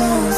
sun